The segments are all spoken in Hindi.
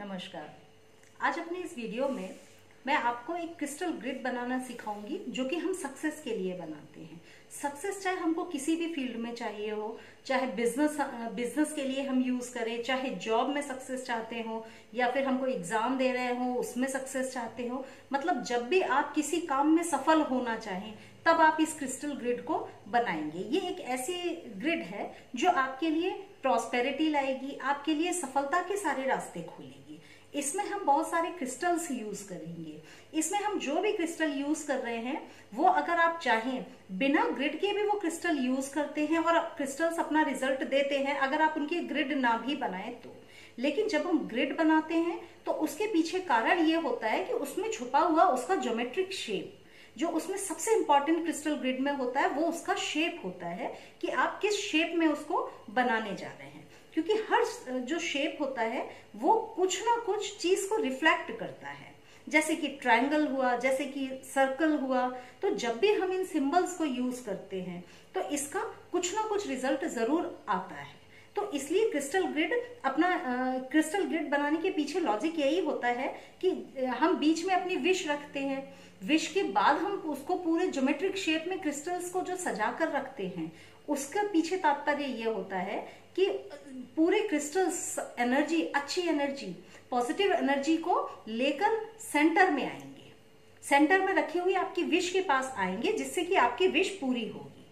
नमस्कार। आज अपने इस वीडियो में मैं आपको एक क्रिस्टल ग्रिड बनाना सिखाऊँगी, जो कि हम सक्सेस के लिए बनाते हैं। सक्सेस चाहे हमको किसी भी फ़ील्ड में चाहिए हो, चाहे बिज़नेस बिज़नेस के लिए हम यूज़ करें, चाहे जॉब में सक्सेस चाहते हो, या फिर हमको एग्ज़ाम दे रहे हो, उसमें सक्सेस चाहते हो मतलब जब भी आप किसी काम में सफल होना चाहें, तब आप इस क्रिस्टल ग्रिड को बनाएँगे। ये एक ऐसी ग्रिड है, जो आपके लिए प्रॉस्पेरिटी लाएगी, आपके लिए सफलता के सारे रास्ते खोलेगी। इसमें हम बहुत सारे क्रिस्टल्स यूज़ करेंगे। इसमें हम जो भी क्रिस्टल यूज़ कर रहे हैं, वो अगर आप चाहें, बिना ग्रिड के भी वो क्रिस्टल यूज़ करते हैं और क्रिस्टल्स अपना रिज़ल्ट देते हैं, अगर आप उनकी ग्रिड ना भी बनाए तो। लेकिन जब हम ग्रिड बनाते हैं तो उसके पीछे कारण ये होता है कि उसमें छुपा हुआ उसका ज्योमेट्रिक शेप जो उसमें सबसे इंपॉर्टेंट क्रिस्टल ग्रिड में होता है, वो उसका शेप होता है कि आप किस शेप में उसको बनाने जा रहे हैं। क्योंकि हर जो शेप होता है, वो कुछ ना कुछ चीज़ को रिफ्लेक्ट करता है। जैसे कि ट्रायंगल हुआ, जैसे कि सर्कल हुआ तो जब भी हम इन सिंबल्स को यूज़ करते हैं तो इसका कुछ ना कुछ रिज़ल्ट ज़रूर आता है। तो इसलिए क्रिस्टल ग्रिड अपना क्रिस्टल ग्रिड बनाने के पीछे लॉजिक यही होता है कि हम बीच में अपनी विश रखते हैं। विश के बाद हम उसको पूरे ज्योमेट्रिक शेप में क्रिस्टल्स को जो सजा कर रखते हैं उसका पीछे तात्पर्य ये होता है कि पूरे क्रिस्टल्स एनर्जी अच्छी एनर्जी पॉजिटिव एनर्जी को लेकर सेंटर में आएँगे। सेंटर में रखी हुई आपकी विश के पास आएँगे, जिससे कि आपकी विश पूरी होगी।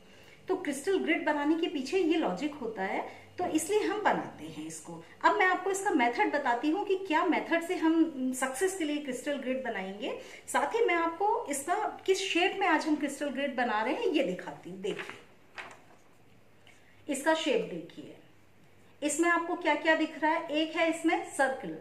तो क्रिस्टल ग्रिड बनाने के पीछे ये लॉजिक होता है तो इसलिए हम बनाते हैं इसको। अब मैं आपको इसका मेथड बताती हूँ कि क्या मेथड से हम सक्सेस के लिए क्रिस्टल ग्रिड बनाएँगे। साथ ही मैं आपको इसका, किस शेप में आज हम क्रिस्टल ग्रिड बना रहे हैं, ये दिखाती हूँ। देखिए। इसका शेप देखिए। इसमें आपको क्या क्या दिख रहा है? एक है इसमें सर्कल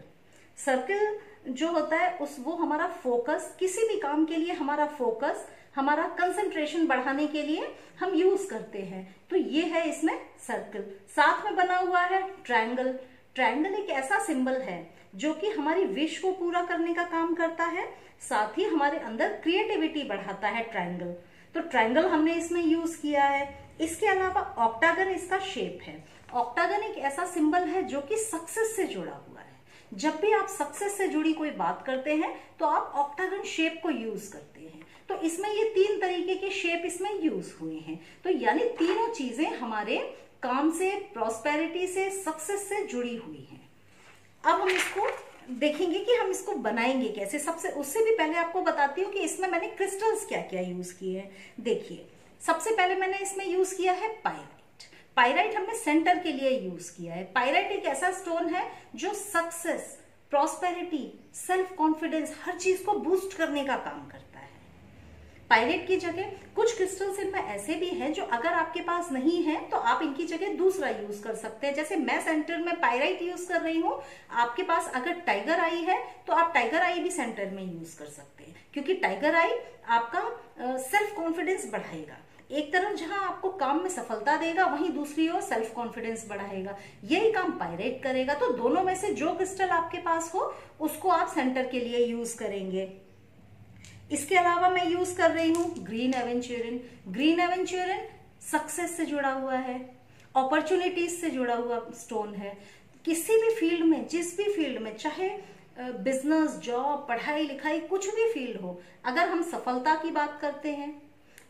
सर्कल जो होता है, उस वो हमारा फोकस किसी भी काम के लिए हमारा फोकस हमारा कंसंट्रेशन बढ़ाने के लिए हम यूज़ करते हैं। तो ये है इसमें सर्कल साथ में बना हुआ है ट्रायंगल ट्रायंगल एक ऐसा सिंबल है, जो कि हमारी विश को पूरा करने का काम करता है, साथ ही हमारे अंदर क्रिएटिविटी बढ़ाता है ट्रायंगल तो ट्रायंगल हमने इसमें यूज़ किया है। इसके अलावा ऑक्टागन इसका शेप है। ऑक्टागन एक ऐसा सिंबल है जो कि सक्सेस से जुड़ा हुआ है। जब भी आप सक्सेस से जुड़ी कोई बात करते हैं तो आप ऑक्टागन शेप को यूज़ करते हैं। तो इसमें ये तीन तरीके के शेप इसमें यूज़ हुए हैं। तो यानी तीनों चीज़ें हमारे काम से प्रॉस्पेरिटी से सक्सेस से जुड़ी हुई हैं। अब हम इसको देखेंगे कि हम इसको बनाएँगे कैसे। सबसे, उससे भी पहले आपको बताती हूँ कि इसमें मैंने क्रिस्टल्स क्या क्या यूज़ किए हैं। देखिए सबसे पहले मैंने इसमें यूज़ किया है पायराइट पायराइट हमने सेंटर के लिए यूज़ किया है. पायराइट एक ऐसा स्टोन है जो सक्सेस प्रॉस्पेरिटी सेल्फ कॉन्फिडेंस हर चीज़ को बूस्ट करने का काम करता है। पायरेट की जगह कुछ क्रिस्टल्स इनमें ऐसे भी हैं जो अगर आपके पास नहीं है तो आप इनकी जगह दूसरा यूज़ कर सकते हैं। जैसे मैं सेंटर में पायराइट यूज़ कर रही हूँ, आपके पास अगर टाइगर आई है तो आप टाइगर आई भी सेंटर में यूज़ कर सकते हैं। क्योंकि टाइगर आई आपका सेल्फ कॉन्फिडेंस बढ़ाएगा। एक तरफ़ जहाँ आपको काम में सफलता देगा, वहीं दूसरी ओर सेल्फ कॉन्फिडेंस बढ़ाएगा। यही काम पायरेट करेगा। तो दोनों में से जो क्रिस्टल आपके पास हो, उसको आप सेंटर के लिए यूज़ करेंगे। इसके अलावा मैं यूज़ कर रही हूँ green aventurine. Green aventurine success से जुड़ा हुआ है अपॉर्चुनिटीज़ से जुड़ा हुआ स्टोन है। किसी भी फ़ील्ड में, जिस भी फ़ील्ड में, चाहे बिज़नेस जॉब पढ़ाई, लिखाई, कुछ भी फ़ील्ड हो, अगर हम सफलता की बात करते हैं,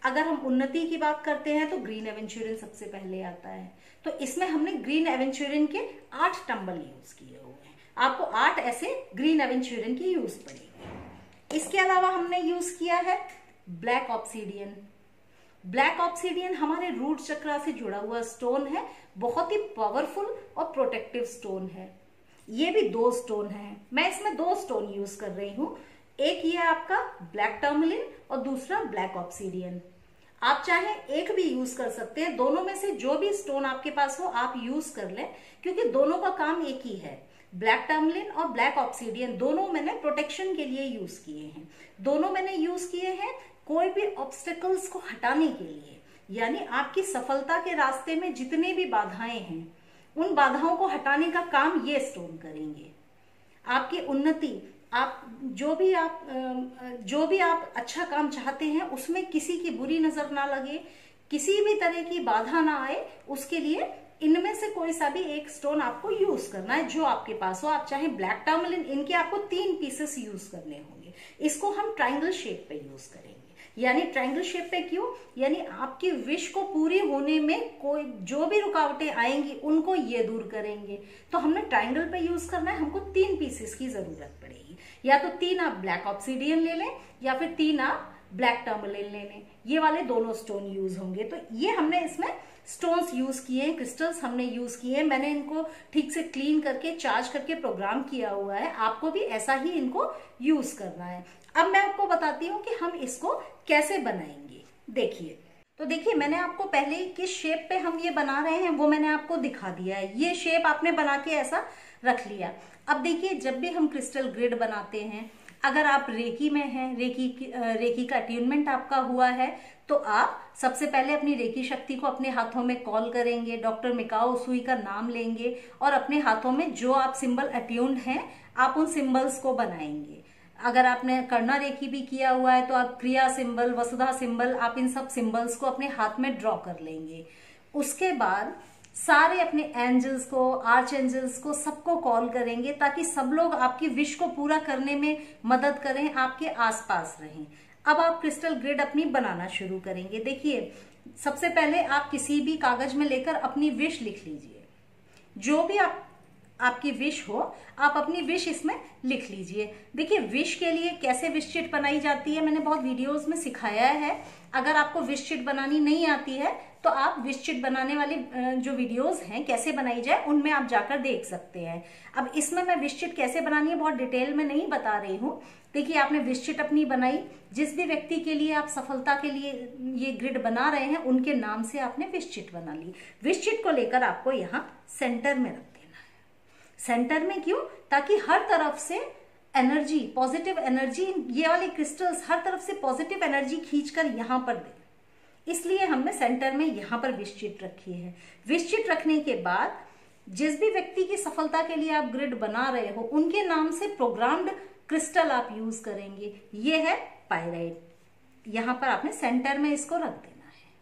अगर हम उन्नति की बात करते हैं तो ग्रीन एवेंचुरिन सबसे पहले आता है। तो इसमें हमने ग्रीन एवेंचुरिन के आठ टम्बल यूज़ किए हुए हैं। आपको आठ ऐसे ग्रीन एवेंचुरिन की यूज़ पड़ेगी इसके अलावा हमने यूज़ किया है ब्लैक ऑप्सीडियन ब्लैक ऑप्सीडियन हमारे रूट चक्रा से जुड़ा हुआ स्टोन है, बहुत ही पावरफुल और प्रोटेक्टिव स्टोन है। ये भी दो स्टोन है। मैं इसमें दो स्टोन यूज़ कर रही हूँ। एक ये आपका ब्लैक टर्मलिन और दूसरा ब्लैक ऑप्सीडियन आप चाहे एक भी यूज़ कर सकते हैं। दोनों में से जो भी स्टोन आपके पास हो, आप यूज़ कर लें, क्योंकि दोनों का काम एक ही है। ब्लैक टर्मलिन और ब्लैक ऑक्सीडियन दोनों मैंने प्रोटेक्शन के लिए यूज़ किए हैं। दोनों मैंने यूज़ किए हैं कोई भी ऑब्स्टेकल्स को हटाने के लिए। यानी आपकी सफलता के रास्ते में जितने भी बाधाएँ हैं, उन बाधाओं को हटाने का काम ये स्टोन करेंगे। आपकी उन्नति, आप जो भी आप जो भी आप अच्छा काम चाहते हैं, उसमें किसी की बुरी नज़र ना लगे, किसी भी तरह की बाधा ना आए, उसके लिए इनमें से कोई सा भी एक स्टोन आपको यूज़ करना है, जो आपके पास हो। आप चाहे ब्लैक टर्मलिन इनके आपको तीन पीसेस यूज़ करने होंगे। इसको हम ट्राइंगल शेप पे यूज़ करेंगे। यानी ट्राइंगल शेप पे क्यों? यानी आपकी विश को पूरी होने में कोई, जो भी रुकावटें आएँगी, उनको ये दूर करेंगे। तो हमने ट्राइंगल पे यूज़ करना है, हमको तीन पीसेस की ज़रूरत पड़ेगी। या तो तीन आप ब्लैक ऑप्सीडियन ले लें, या फिर तीन आप ब्लैक टर्मलिन ले लें। ये वाले दोनों स्टोन यूज़ होंगे। तो ये हमने इसमें स्टोन्स यूज़ किए हैं क्रिस्टल्स हमने यूज़ किए हैं। मैंने इनको ठीक से क्लीन करके चार्ज करके प्रोग्राम किया हुआ है। आपको भी ऐसा ही इनको यूज़ करना है। अब मैं आपको बताती हूँ कि हम इसको कैसे बनाएँगे। देखिए तो देखिए, मैंने आपको पहले किस शेप पे हम ये बना रहे हैं, वो मैंने आपको दिखा दिया है। ये शेप आपने बना के ऐसा रख लिया। अब देखिए, जब भी हम क्रिस्टल ग्रिड बनाते हैं अगर आप रेकी में हैं, रेकी रेकी का अट्यूनमेंट आपका हुआ है तो आप सबसे पहले अपनी रेकी शक्ति को अपने हाथों में कॉल करेंगे, डॉक्टर मिकाओ सुई का नाम लेंगे और अपने हाथों में जो आप सिंबल अट्यून्ड हैं, आप उन सिंबल्स को बनाएँगे। अगर आपने कर्णा रेखी भी किया हुआ है तो आप क्रिया सिंबल, वसुधा सिंबल, आप इन सब सिंबल्स को अपने हाथ में ड्रॉ कर लेंगे। उसके बाद सारे अपने एंजल्स को आर्च एंजल्स को सबको कॉल करेंगे ताकि सब लोग आपकी विश को पूरा करने में मदद करें, आपके आसपास रहें। अब आप क्रिस्टल ग्रिड अपनी बनाना शुरू करेंगे। देखिए, सबसे पहले आप किसी भी कागज़ में लेकर अपनी विश लिख लीजिए। जो भी आप आपकी विश हो, आप अपनी विश इसमें लिख लीजिए। देखिए विश के लिए कैसे विश चिट बनाई जाती है, मैंने बहुत वीडियोस में सिखाया है। अगर आपको विश चिट बनानी नहीं आती है तो आप विश चिट बनाने वाली जो वीडियोस हैं, कैसे बनाई जाए, उनमें आप जाकर देख सकते हैं। अब इसमें मैं विश चिट कैसे बनानी है, बहुत डिटेल में नहीं बता रही हूँ। देखिए, आपने विश चिट अपनी बनाई। जिस भी व्यक्ति के लिए आप सफलता के लिए ये ग्रिड बना रहे हैं, उनके नाम से आपने विश चिट बना ली। विश चिट को लेकर आपको यहाँ सेंटर में रख सेंटर में क्यों? ताकि हर तरफ़ से एनर्जी पॉजिटिव एनर्जी ये वाले क्रिस्टल्स हर तरफ़ से पॉजिटिव एनर्जी खींचकर यहाँ पर दे। इसलिए हमने सेंटर में यहाँ पर विश्चित रखी है। विश्चित रखने के बाद जिस भी व्यक्ति की सफलता के लिए आप ग्रिड बना रहे हो, उनके नाम से प्रोग्राम्ड क्रिस्टल आप यूज़ करेंगे। ये है पायराइट यहाँ पर आपने सेंटर में इसको रख देना है।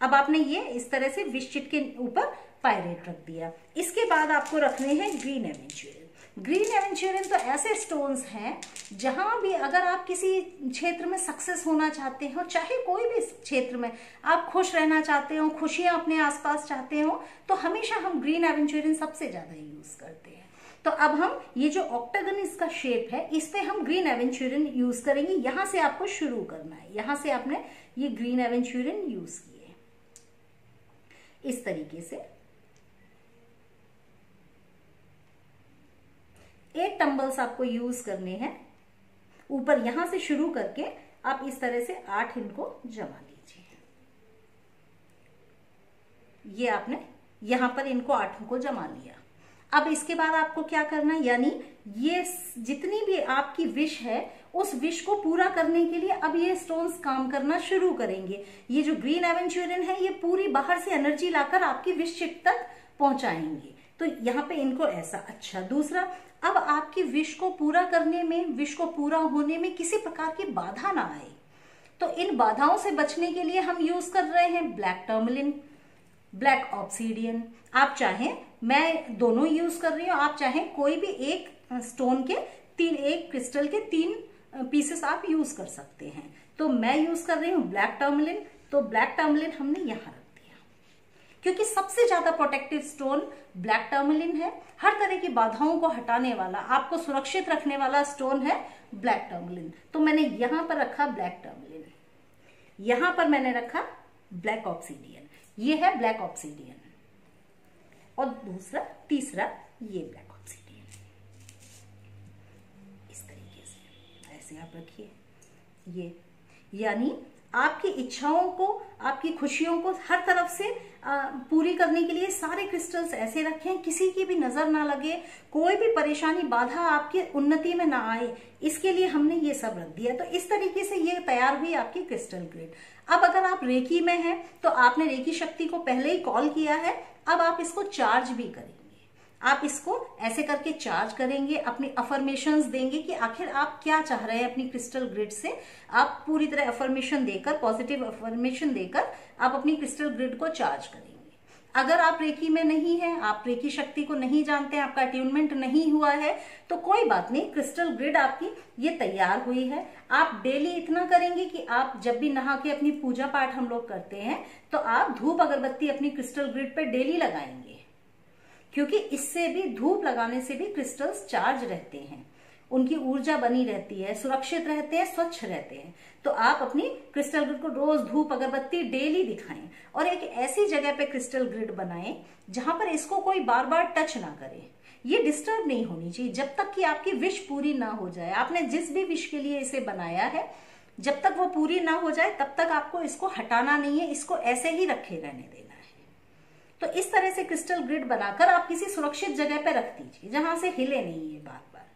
अब आपने ये इस तरह से विश्चित के ऊपर पायरेट रख दिया। इसके बाद आपको रखने हैं ग्रीन एवेंचुरियन ग्रीन एवेंचुरियन तो ऐसे स्टोन्स हैं, जहाँ भी अगर आप किसी क्षेत्र में सक्सेस होना चाहते हो, चाहे कोई भी क्षेत्र में आप खुश रहना चाहते हो, खुशियाँ अपने आसपास चाहते हो तो हमेशा हम ग्रीन एवेंचुरियन सबसे ज़्यादा यूज़ करते हैं। तो अब हम, ये जो ऑक्टागन इसका शेप है, इस पर हम ग्रीन एवेंचुरियन यूज़ करेंगे। यहाँ से आपको शुरू करना है। यहाँ से आपने ये ग्रीन एवेंचुरियन यूज़ किए इस तरीके से टम्बल्स आपको यूज़ करने हैं। ऊपर यहाँ से शुरू करके आप इस तरह से आठ इनको जमा लीजिए। ये आपने यहाँ पर इनको आठों को जमा लिया। अब इसके बाद आपको क्या करना यानी ये जितनी भी आपकी विश है, उस विश को पूरा करने के लिए अब ये स्टोन्स काम करना शुरू करेंगे। ये जो ग्रीन एवेंचुरियन है, ये पूरी बाहर से एनर्जी लाकर आपकी विश तक पहुंचाएँगे। तो यहाँ पे इनको ऐसा अच्छा। दूसरा, अब आपकी विश को पूरा करने में, विश को पूरा होने में किसी प्रकार की बाधा ना आए। तो इन बाधाओं से बचने के लिए हम यूज़ कर रहे हैं ब्लैक टर्मलिन, ब्लैक ऑप्सीडियन आप चाहें, मैं दोनों यूज़ कर रही हूँ। आप चाहें, कोई भी एक स्टोन के तीन, एक क्रिस्टल के तीन पीसेस आप यूज़ कर सकते हैं। तो मैं यूज़ कर रही हूँ ब्लैक टर्मलिन। तो ब्लैक टर्मलिन हमने यहाँ क्योंकि सबसे ज़्यादा प्रोटेक्टिव स्टोन ब्लैक टर्मलिन है। हर तरह की बाधाओं को हटाने वाला, आपको सुरक्षित रखने वाला स्टोन है ब्लैक टर्मलिन तो मैंने यहाँ पर रखा ब्लैक टर्मलिन यहाँ पर मैंने रखा ब्लैक ऑप्सीडियन ये है ब्लैक ऑप्सीडियन और दूसरा, तीसरा, ये ब्लैक ऑक्सीडियन इस तरीके से, ऐसे आप रखिए। ये, यानी आपकी इच्छाओं को, आपकी खुशियों को हर तरफ़ से पूरी करने के लिए सारे क्रिस्टल्स ऐसे रखें, किसी की भी नज़र ना लगे, कोई भी परेशानी, बाधा आपकी उन्नति में ना आए, इसके लिए हमने ये सब रख दिया। तो इस तरीके से ये तैयार हुई आपकी क्रिस्टल ग्रिड अब अगर आप रेकी में हैं तो आपने रेकी शक्ति को पहले ही कॉल किया है, अब आप इसको चार्ज भी करें। आप इसको ऐसे करके चार्ज करेंगे, अपनी अफर्मेशन देंगे कि आखिर आप क्या चाह रहे हैं अपनी क्रिस्टल ग्रिड से। आप पूरी तरह अफर्मेशन देकर पॉजिटिव अफर्मेशन देकर, आप अपनी क्रिस्टल ग्रिड को चार्ज करेंगे। अगर आप रेकी में नहीं है, आप रेकी शक्ति को नहीं जानते आपका अट्यूनमेंट नहीं हुआ है तो कोई बात नहीं क्रिस्टल ग्रिड आपकी ये तैयार हुई है। आप डेली इतना करेंगे कि आप जब भी नहा के अपनी पूजा पाठ हम लोग करते हैं तो आप धूप अगरबत्ती अपनी क्रिस्टल ग्रिड पे डेली लगाएँगे। क्योंकि इससे भी, धूप लगाने से भी क्रिस्टल्स चार्ज रहते हैं। उनकी ऊर्जा बनी रहती है, सुरक्षित रहते हैं, स्वच्छ रहते हैं। तो आप अपनी क्रिस्टल ग्रिड को रोज धूप, अगरबत्ती डेली दिखाएँ और एक ऐसी जगह पे क्रिस्टल ग्रिड बनाएँ जहाँ पर इसको कोई बार बार टच ना करे। ये डिस्टर्ब नहीं होनी चाहिए। जब तक कि आपकी विश पूरी ना हो जाए। आपने जिस भी विश के लिए इसे बनाया है, जब तक वो पूरी ना हो जाए, तब तक आपको इसको हटाना नहीं है। इसको ऐसे ही रखे रहने है तो इस तरह से क्रिस्टल ग्रिड बनाकर आप किसी सुरक्षित जगह पर रख दीजिए, जहाँ से हिले नहीं है बार बार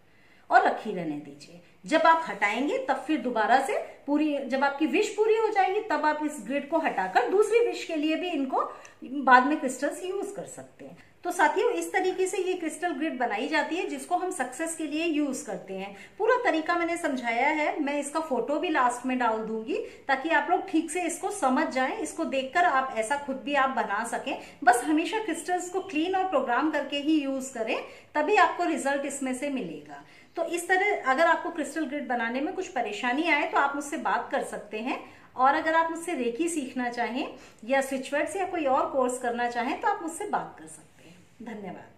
और रखी रहने दीजिए। जब आप हटाएँगे, तब फिर दोबारा से पूरी, जब आपकी विश पूरी हो जाएगी, तब आप इस ग्रिड को हटाकर दूसरी विश के लिए भी इनको, बाद में क्रिस्टल्स यूज़ कर सकते हैं। तो साथियों, इस तरीके से ये क्रिस्टल ग्रिड बनाई जाती है, जिसको हम सक्सेस के लिए यूज़ करते हैं। पूरा तरीका मैंने समझाया है, मैं इसका फ़ोटो भी लास्ट में डाल दूँगी, ताकि आप लोग ठीक से इसको समझ जाएँ, इसको देखकर आप ऐसा खुद भी आप बना सकें। बस हमेशा क्रिस्टल्स को क्लीन और प्रोग्राम करके ही यूज़ करें, तभी आपको रिज़ल्ट इसमें से मिलेगा। तो इस तरह अगर आपको क्रिस्टल ग्रिड बनाने में कुछ परेशानी आए तो आप मुझसे बात कर सकते हैं। और अगर आप मुझसे रेकी सीखना चाहें, या स्विचवर्ड्स या कोई और कोर्स करना चाहें तो आप मुझसे बात कर सकते हैं। धन्यवाद।